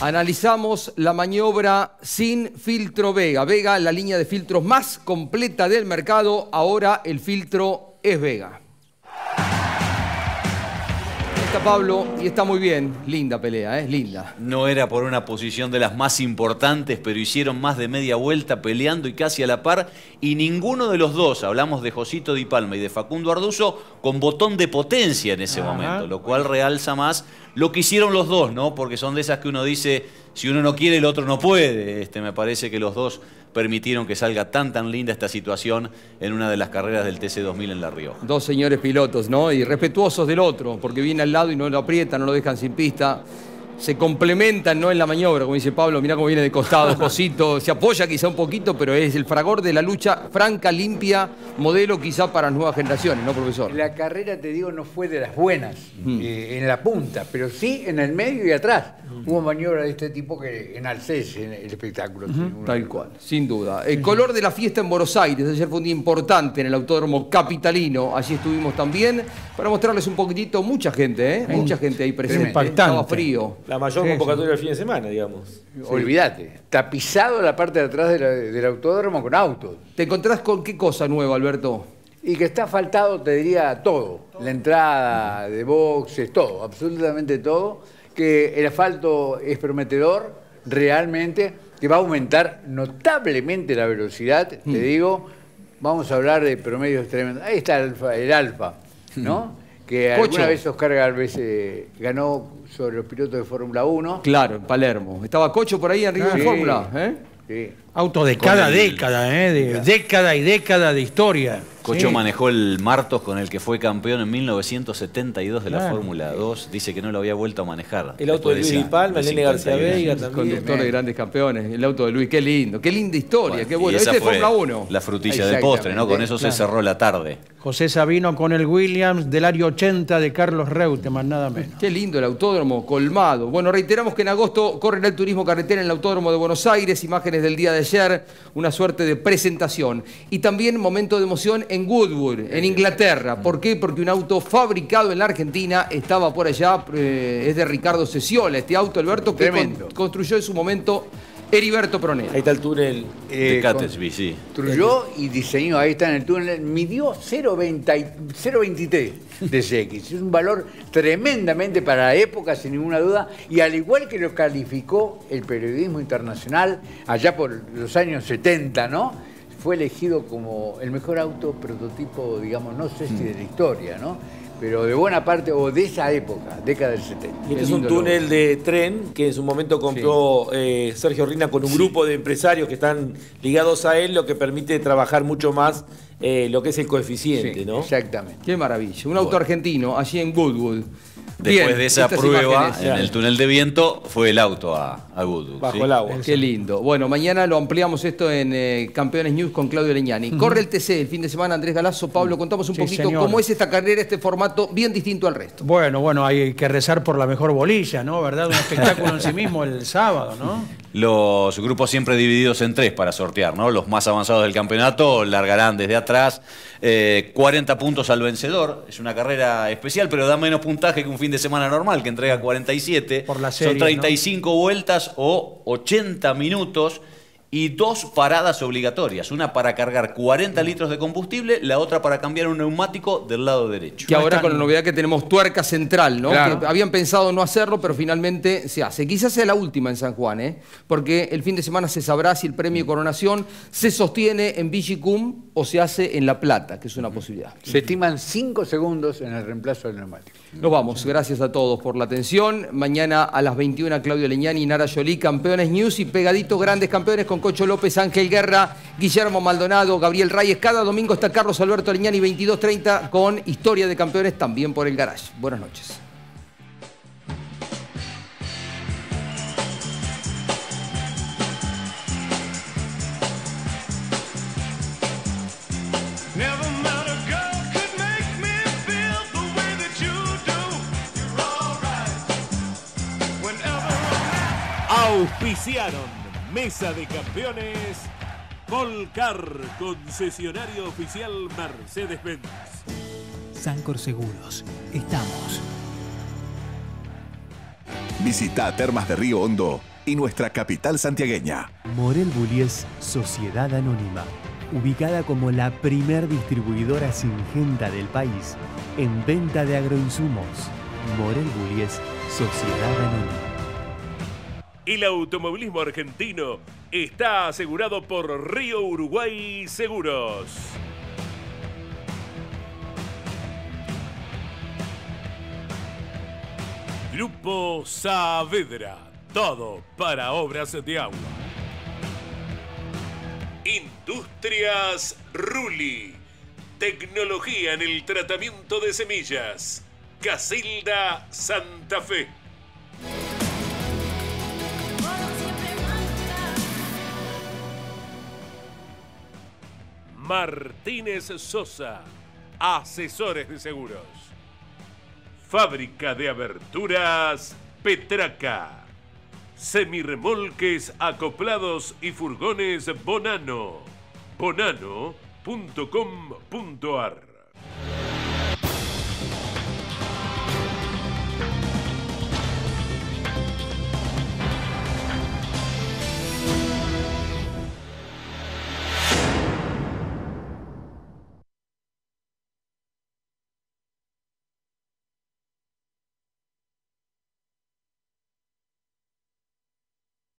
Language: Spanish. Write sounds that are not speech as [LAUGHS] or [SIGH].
Analizamos la maniobra sin filtro Vega. Vega, la línea de filtros más completa del mercado. Ahora el filtro es Vega. Está Pablo y está muy bien. Linda pelea, ¿eh? Linda. No era por una posición de las más importantes, pero hicieron más de media vuelta peleando y casi a la par. Y ninguno de los dos, hablamos de Josito Di Palma y de Facundo Arduzo, con botón de potencia en ese momento, lo cual realza más lo que hicieron los dos, ¿no? Porque son de esas que uno dice, si uno no quiere, el otro no puede. Este, me parece que los dos permitieron que salga tan tan linda esta situación en una de las carreras del TC2000 en La Rioja. Dos señores pilotos, ¿no? Y respetuosos del otro, porque viene al lado y no lo aprietan, no lo dejan sin pista se complementan ¿no? en la maniobra, como dice Pablo, mirá cómo viene de costado, [LAUGHS] Josito, se apoya quizá un poquito, pero es el fragor de la lucha franca, limpia, modelo quizá para nuevas generaciones, ¿no, profesor? La carrera, te digo, no fue de las buenas eh, en la punta, pero sí en el medio y atrás. Hubo maniobras de este tipo que enaltece el espectáculo. Tal cual, sin duda. El color de la fiesta en Buenos Aires, ayer fue un día importante en el Autódromo Capitalino, allí estuvimos también, para mostrarles un poquitito, mucha gente, ¿eh? mucha gente ahí presente, estaba frío. La mayor convocatoria del fin de semana, digamos. Olvídate, tapizado la parte de atrás del autódromo con autos. ¿Te encontrás con qué cosa nueva, Alberto? Y que está faltado, te diría, todo. La entrada de boxes, todo, absolutamente todo. Que el asfalto es prometedor, realmente, que va a aumentar notablemente la velocidad, te hmm. digo. Vamos a hablar de promedios tremendos. Ahí está el alfa, el alfa ¿no? Hmm [LAUGHS] que alguna vez Oscar Galvez eh, ganó sobre los pilotos de Fórmula 1. Claro, en Palermo. ¿Estaba Cocho por ahí arriba de Fórmula? ¿eh? Sí. Auto de cada década, ¿eh? de década y década de historia. Cocho manejó el Martos con el que fue campeón en 1972 de la Fórmula 2. Dice que no lo había vuelto a manejar. El auto de Luis Palma, el Nene García Vega también. Conductor de grandes campeones. El auto de Luis, qué lindo. Qué linda historia, qué bueno. Este es Fórmula 1. La frutilla del postre, ¿no? Con eso se cerró la tarde. José Sabino con el Williams del área 80 de Carlos Reutemann, nada menos. Qué lindo el autódromo, colmado. Bueno, reiteramos que en agosto corre el turismo carretera en el Autódromo de Buenos Aires. Imágenes del día de ayer, una suerte de presentación. Y también momento de emoción en Woodward en Inglaterra. ¿Por qué? Porque un auto fabricado en la Argentina estaba por allá, eh, es de Ricardo Ceciola, este auto, Alberto, que construyó en su momento Heriberto Pronel. Ahí está el túnel de Catesby, sí. Construyó y diseñó, ahí está en el túnel, midió 0,23 de CX. Es un valor tremendamente para la época, sin ninguna duda, y al igual que lo calificó el periodismo internacional allá por los años 70, ¿no? fue elegido como el mejor auto prototipo, digamos, no sé si de la historia, ¿no? Pero de buena parte, o de esa época, década del 70. Y este es un túnel de tren que en su momento compró eh, Sergio Rina con un grupo de empresarios que están ligados a él, lo que permite trabajar mucho más eh, lo que es el coeficiente, ¿no? Exactamente. Qué maravilla. Un auto argentino, allí en Goodwood. Después de esa prueba en el túnel de viento, fue el auto a, a Bajo el agua. Qué lindo. Bueno, mañana lo ampliamos esto en eh, Campeones News con Claudio Leñani. Corre el TC el fin de semana, Andrés Galazo. Pablo, contamos un poquito cómo es esta carrera, este formato bien distinto al resto. Bueno, bueno, hay que rezar por la mejor bolilla, ¿no? ¿Verdad? Un espectáculo en sí mismo el sábado, ¿no? [LAUGHS] Los grupos siempre divididos en tres para sortear, ¿no? Los más avanzados del campeonato largarán desde atrás 40 eh, puntos al vencedor. Es una carrera especial, pero da menos puntaje que un fin de semana normal, que entrega 47. Por la serie, Son 35 vueltas o 80 minutos y dos paradas obligatorias, una para cargar 40 litros de combustible, la otra para cambiar un neumático del lado derecho. Y ahora con la novedad que tenemos tuerca central, ¿no? Que habían pensado no hacerlo, pero finalmente se hace. Quizás sea la última en San Juan, ¿eh? Porque el fin de semana se sabrá si el premio coronación se sostiene en Vigicum o se hace en La Plata, que es una posibilidad. Se estiman 5 segundos en el reemplazo del neumático. Nos vamos, gracias a todos por la atención. Mañana a las 21 Claudio Leñani y Nara Jolie, campeones news y pegadito grandes campeones con Cocho López, Ángel Guerra, Guillermo Maldonado, Gabriel Reyes. Cada domingo está Carlos Alberto Leñani 22.30 con Historia de Campeones también por el Garage. Buenas noches. Auspiciaron Mesa de Campeones Volcar, concesionario oficial Mercedes-Benz. Sancor Seguros, estamos. Visita Termas de Río Hondo y nuestra capital santiagueña. Morel Bullies Sociedad Anónima, ubicada como la primer distribuidora singenta del país en venta de agroinsumos. Morel Bullies Sociedad Anónima. El automovilismo argentino está asegurado por Río Uruguay Seguros. Grupo Saavedra, todo para obras de agua. Industrias Ruli, tecnología en el tratamiento de semillas. Casilda Santa Fe. Martínez Sosa, asesores de seguros. Fábrica de aberturas Petraca. Semirremolques acoplados y furgones Bonano. Bonano.com.ar